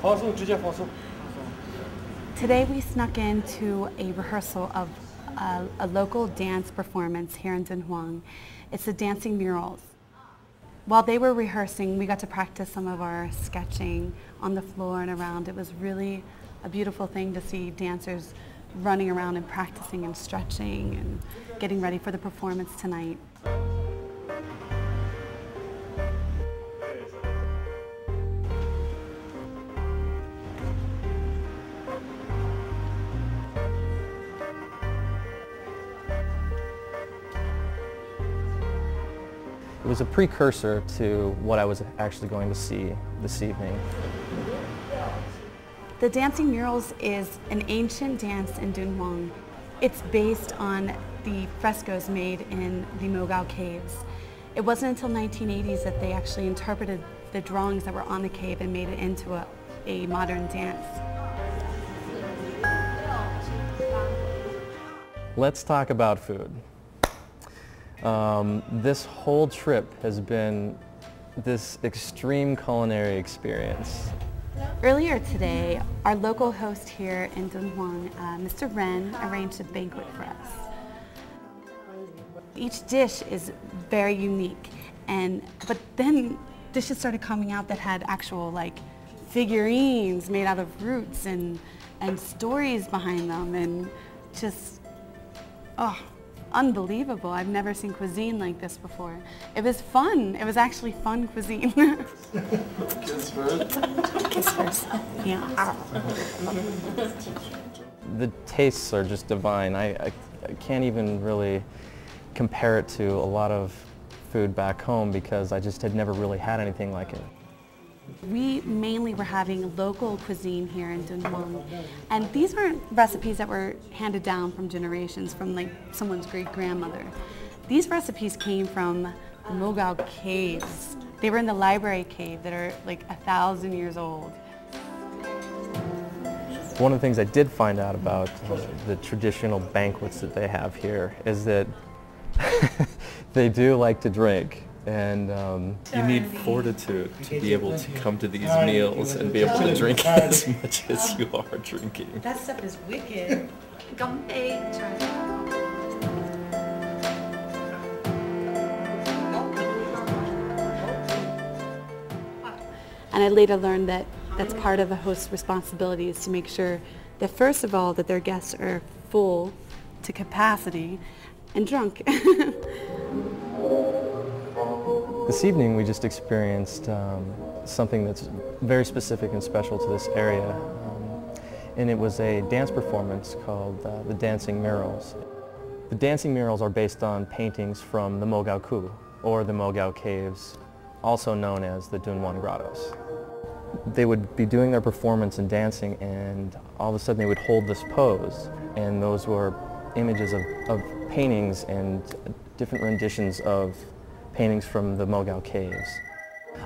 放松，直接放松。 Today we snuck into a rehearsal of a, a local dance performance here in Dunhuang. It's the Dancing Murals. While they were rehearsing, we got to practice some of our sketching on the floor and around. It was really a beautiful thing to see dancers running around and practicing and stretching and getting ready for the performance tonight. It was a precursor to what I was actually going to see this evening. The Dancing Murals is an ancient dance in Dunhuang. It's based on the frescoes made in the Mogao caves. It wasn't until 1980s that they actually interpreted the drawings that were on the cave and made it into a, a modern dance. Let's talk about food. Um, this whole trip has been this extreme culinary experience. Earlier today, our local host here in Dunhuang, uh, Mr. Ren, arranged a banquet for us. Each dish is very unique, and but then dishes started coming out that had actual like figurines made out of roots and and stories behind them, and just oh, unbelievable. I've never seen cuisine like this before. It was fun. It was actually fun cuisine. Kiss first. Kiss first. Yeah. The tastes are just divine. I, I, I can't even really compare it to a lot of food back home because I just had never really had anything like it. We mainly were having local cuisine here in Dunhuang. And these weren't recipes that were handed down from generations from like someone's great grandmother. These recipes came from Mogao caves. They were in the library cave that are like a thousand years old. One of the things I did find out about uh, the traditional banquets that they have here is that they do like to drink. And um, You need fortitude to be able to come to these meals and be able to drink as much as you are drinking. That stuff is wicked. And I later learned that that's part of a host's responsibility is to make sure that first of all that their guests are full to capacity and drunk. This evening we just experienced um, something that's very specific and special to this area. Um, and it was a dance performance called uh, the Dancing Murals. The Dancing Murals are based on paintings from the Mogao Ku, or the Mogao Caves, also known as the Dunhuang Grottos. They would be doing their performance and dancing and all of a sudden they would hold this pose and those were images of, of paintings and different renditions of paintings from the Mogao caves.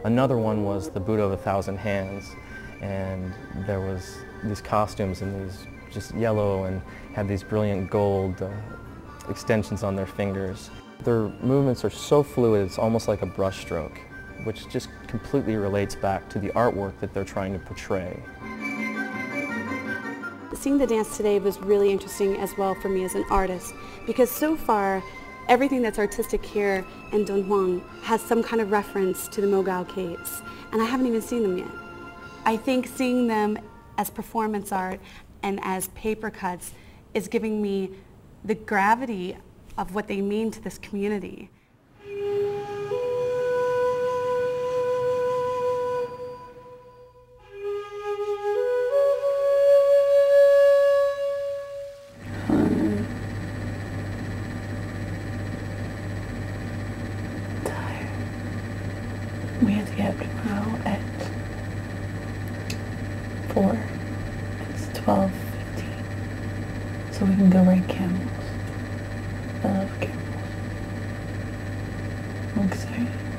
Another one was the Buddha of a Thousand Hands, and there was these costumes and these just yellow and had these brilliant gold uh, extensions on their fingers. Their movements are so fluid, it's almost like a brushstroke, which just completely relates back to the artwork that they're trying to portray. Seeing the dance today was really interesting as well for me as an artist because so far everything that's artistic here in Dunhuang has some kind of reference to the Mogao caves and I haven't even seen them yet. I think seeing them as performance art and as paper cuts is giving me the gravity of what they mean to this community. We have to get up tomorrow at four. It's twelve fifteen. So we can go ride camels. I love camels. I'm excited.